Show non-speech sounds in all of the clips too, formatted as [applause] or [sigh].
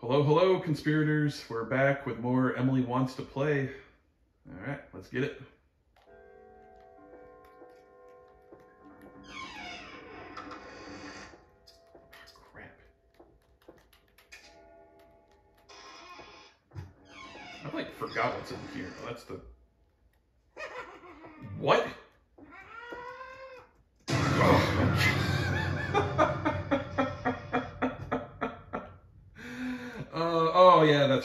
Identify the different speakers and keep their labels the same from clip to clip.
Speaker 1: Hello, hello, conspirators. We're back with more Emily Wants to Play. All right, let's get it. Crap. I like forgot what's in here. That's the. What?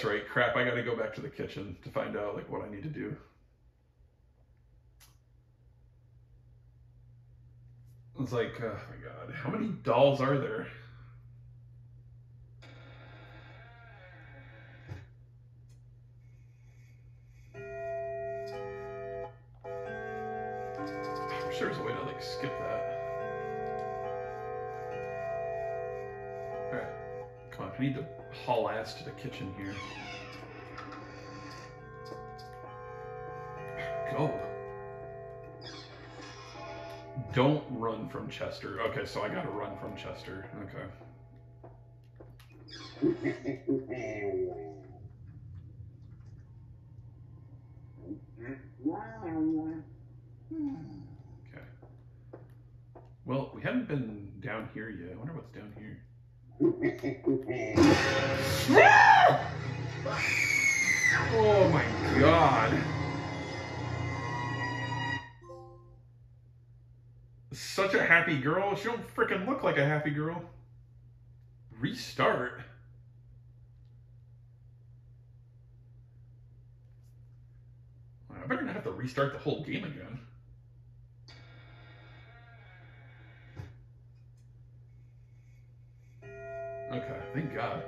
Speaker 1: Right. Crap, I gotta go back to the kitchen to find out like what I need to do. It's like, oh my god, how many dolls are there? I'm sure there's a way to like skip that. I need to haul ass to the kitchen here. Go. Don't run from Chester. Okay, so I gotta run from Chester. Okay. Okay. Well, we haven't been down here yet. I wonder what's down here. Oh my god. Such a happy girl. She don't freaking look like a happy girl. Restart. I better not have to restart the whole game again. Okay, thank God.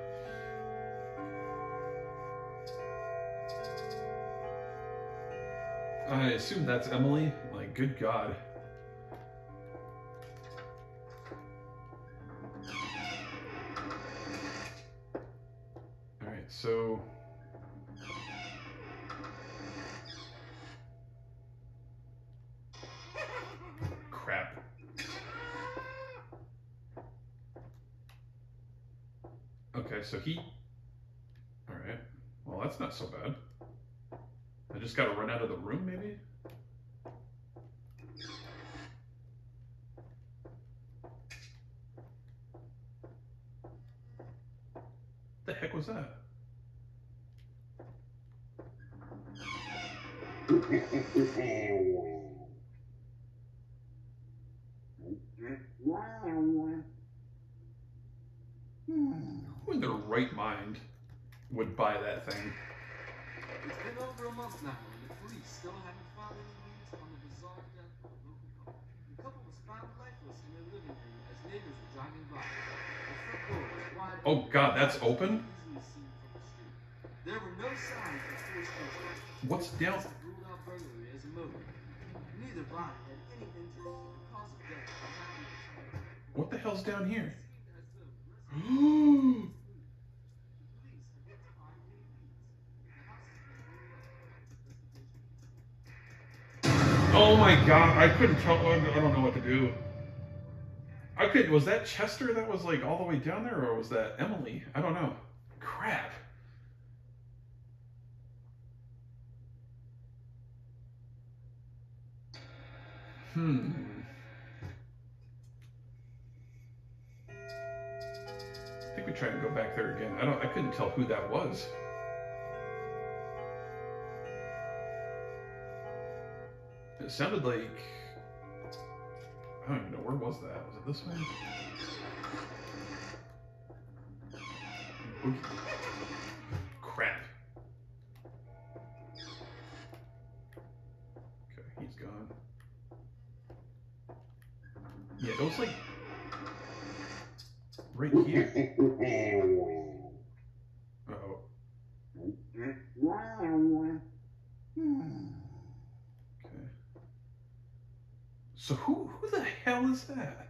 Speaker 1: I assume that's Emily. Like, good God. Okay, so he. Alright. Well, that's not so bad. I just gotta run out of the room, maybe? The heck was that? [laughs] Who in their right mind would buy that thing?
Speaker 2: It's been over a month now, and the police still haven't found any leads on the bizarre death of a local couple. The couple was found lifeless in their living room as neighbors were driving by. The front door was wide
Speaker 1: Oh god, that's open?
Speaker 2: easily seen from the street. There were no signs of forced construction.
Speaker 1: What's down?
Speaker 2: Ruled out burglary as a motive. Neither body had any injuries, and the cause of death was not.
Speaker 1: What the hell's down here? [gasps] Oh my god, I couldn't tell. I don't know what to do. I could. Was that Chester that was like all the way down there, or was that Emily? I don't know. Crap. Hmm. I think we try and go back there again. I don't. I couldn't tell who that was. It sounded like I don't even know where was that. Was it this way? Oops. Crap. Okay, he's gone. Yeah, was like right here. [laughs] Uh-oh. Okay. So who who that?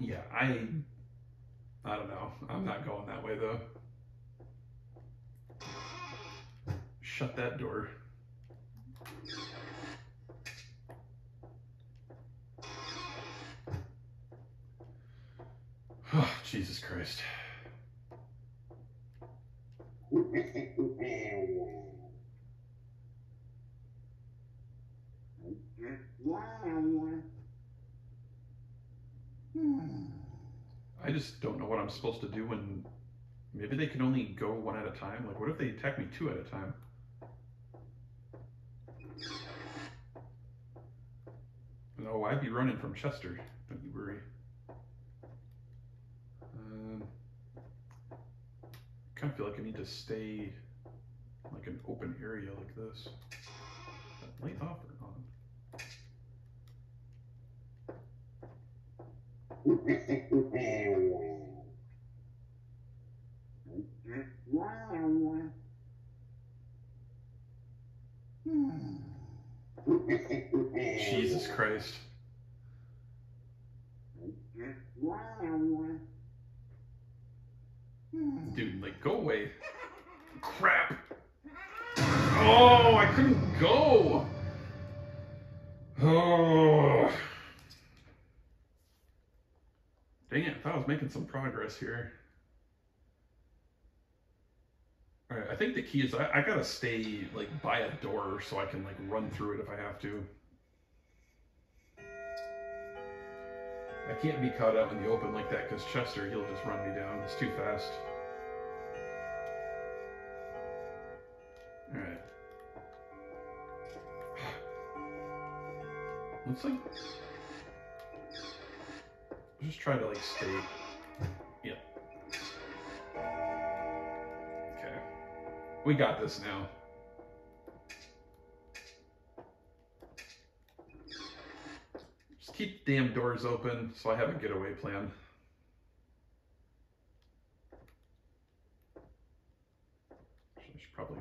Speaker 1: Yeah, I I don't know. I'm not going that way though. Shut that door. Oh, [sighs] Jesus Christ. I just don't know what I'm supposed to do when maybe they can only go one at a time. Like, what if they attack me two at a time? No, I'd be running from Chester. Don't you worry. Um, kind of feel like I need to stay like an open area like this. Is that light off or on? Jesus Christ. Dude, like, go away. Crap. Oh, I couldn't go. Oh. Dang it, I thought I was making some progress here. Alright, I think the key is I, I gotta stay, like, by a door so I can, like, run through it if I have to. I can't be caught out in the open like that because Chester, he'll just run me down. It's too fast. Alright. Let's [sighs] like just try to like stay. Yep. Okay. We got this now. Just keep the damn doors open so I have a getaway plan. I should probably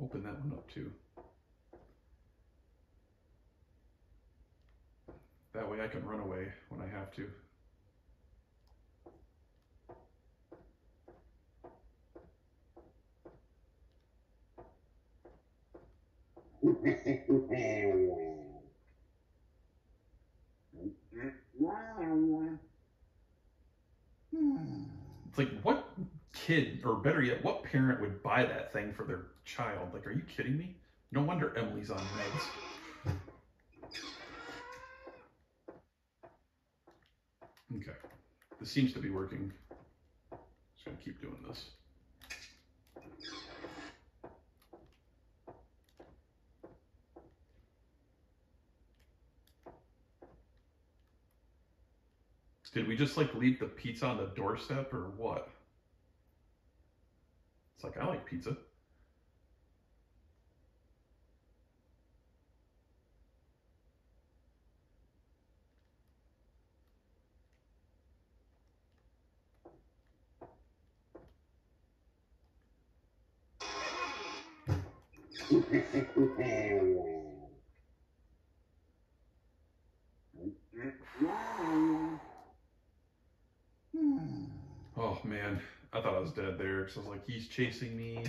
Speaker 1: open that one up too. That way I can run away when I have to. It's like, what kid, or better yet, what parent would buy that thing for their child? Like, are you kidding me? No wonder Emily's on meds. Okay. This seems to be working. Just gonna keep doing this. Did we just like leave the pizza on the doorstep or what? It's like, I like pizza. Oh man, I thought I was dead there because I was like, he's chasing me.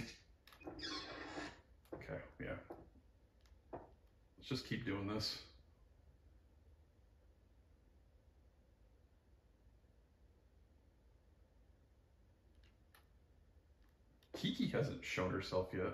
Speaker 1: Okay, yeah. Let's just keep doing this. Kiki hasn't shown herself yet.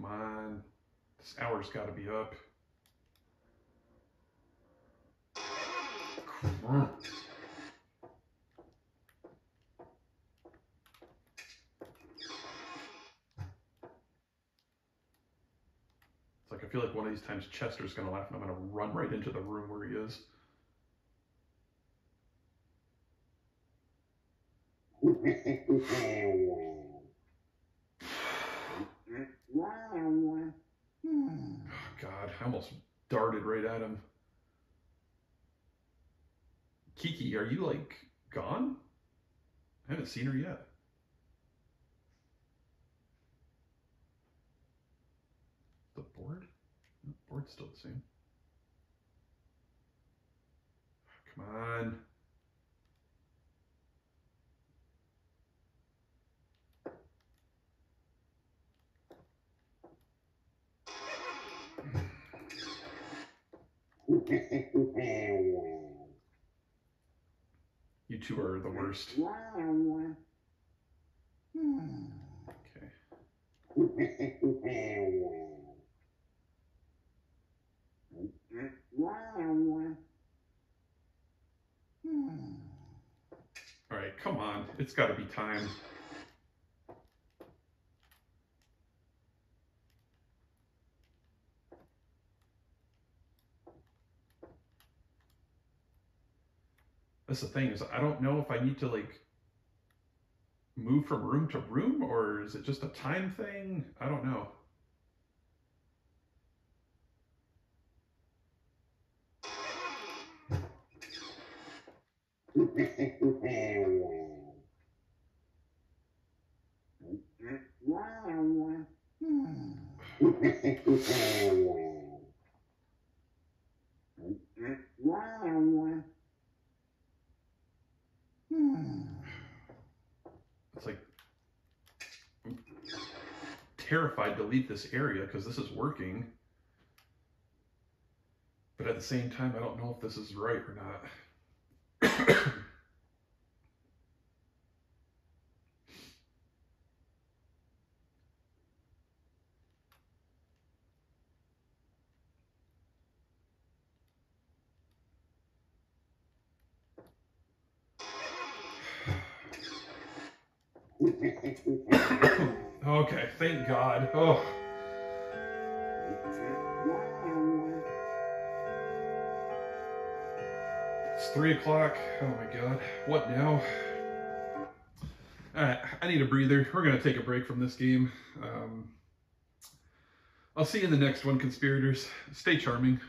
Speaker 1: Come on. This hour's got to be up. It's like I feel like one of these times Chester's going to laugh and I'm going to run right into the room where he is. I almost darted right at him. Kiki, are you like gone? I haven't seen her yet. The board? The board's still the same. Come on. You two are the worst. Okay. All right, come on. It's got to be time. That's the thing is I don't know if I need to like move from room to room or is it just a time thing? I don't know. [laughs] It's like I'm terrified to leave this area because this is working. But at the same time, I don't know if this is right or not. [coughs] okay, thank God. Oh. It's three o'clock. Oh my God. What now? All right, I need a breather. We're gonna take a break from this game. Um, I'll see you in the next one, conspirators. Stay charming.